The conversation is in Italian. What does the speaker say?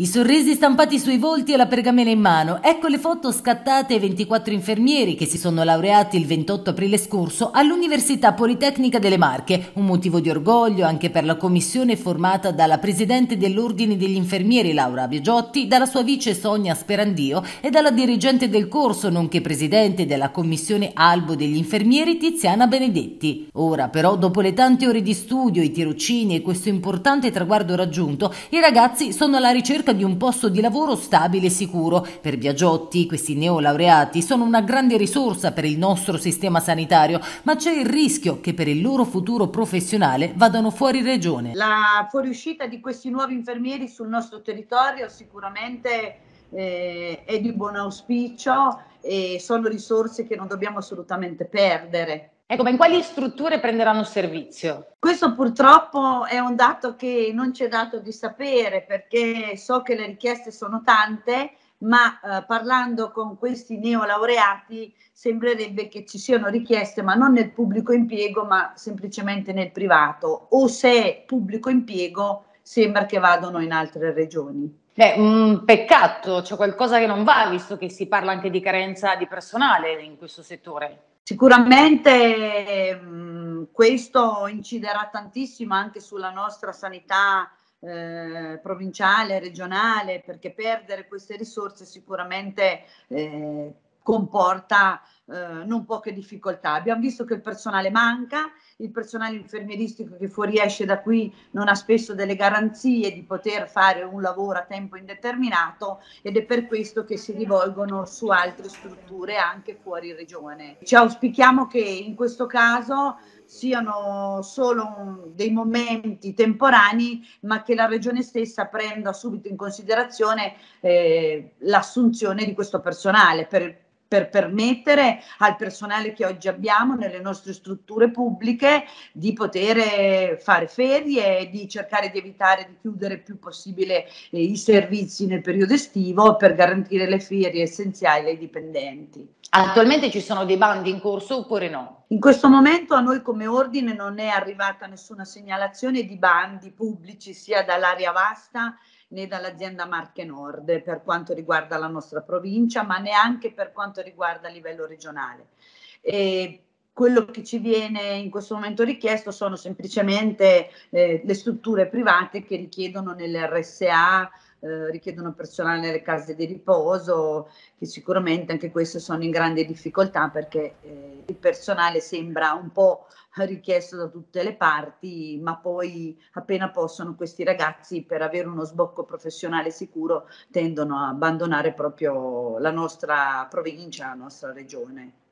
I sorrisi stampati sui volti e la pergamena in mano, ecco le foto scattate ai 24 infermieri che si sono laureati il 28 aprile scorso all'Università Politecnica delle Marche, un motivo di orgoglio anche per la commissione formata dalla presidente dell'Ordine degli Infermieri Laura Biagiotti, dalla sua vice Sonia Sperandio e dalla dirigente del corso, nonché presidente della commissione Albo degli Infermieri Tiziana Benedetti. Ora però, dopo le tante ore di studio, i tirocini e questo importante traguardo raggiunto, i ragazzi sono alla ricerca ricerca di un posto di lavoro stabile e sicuro. Per Biagiotti, questi neolaureati sono una grande risorsa per il nostro sistema sanitario, ma c'è il rischio che per il loro futuro professionale vadano fuori regione. La fuoriuscita di questi nuovi infermieri sul nostro territorio sicuramente eh, è di buon auspicio e sono risorse che non dobbiamo assolutamente perdere. Ecco, ma in quali strutture prenderanno servizio? Questo purtroppo è un dato che non ci è dato di sapere perché so che le richieste sono tante, ma eh, parlando con questi neolaureati sembrerebbe che ci siano richieste, ma non nel pubblico impiego, ma semplicemente nel privato. O se è pubblico impiego, sembra che vadano in altre regioni. Beh, un peccato, c'è qualcosa che non va, visto che si parla anche di carenza di personale in questo settore. Sicuramente mh, mm, questo inciderà tantissimo anche sulla nostra sanità eh, provinciale, regionale, perché perdere queste risorse sicuramente eh, comporta eh, non poche difficoltà. Abbiamo visto che il personale manca, il personale infermieristico che fuoriesce da qui non ha spesso delle garanzie di poter fare un lavoro a tempo indeterminato ed è per questo che si rivolgono su altre strutture anche fuori regione. Ci auspichiamo che in questo caso siano solo dei momenti temporanei, ma che la regione stessa prenda subito in considerazione eh, l'assunzione di questo personale per per permettere al personale che oggi abbiamo nelle nostre strutture pubbliche di poter fare ferie e di cercare di evitare di chiudere il più possibile eh, i servizi nel periodo estivo per garantire le ferie essenziali ai dipendenti. Attualmente ci sono dei bandi in corso oppure no? In questo momento a noi come ordine non è arrivata nessuna segnalazione di bandi pubblici sia dall'area vasta né dall'azienda Marche Nord per quanto riguarda la nostra provincia, ma neanche per quanto riguarda a livello regionale. E quello che ci viene in questo momento richiesto sono semplicemente eh, le strutture private che richiedono nelle RSA, eh, richiedono personale nelle case di riposo, che sicuramente anche queste sono in grande difficoltà perché eh, il personale sembra un po' richiesto da tutte le parti, ma poi appena possono questi ragazzi per avere uno sbocco professionale sicuro tendono a abbandonare proprio la nostra provincia, la nostra regione.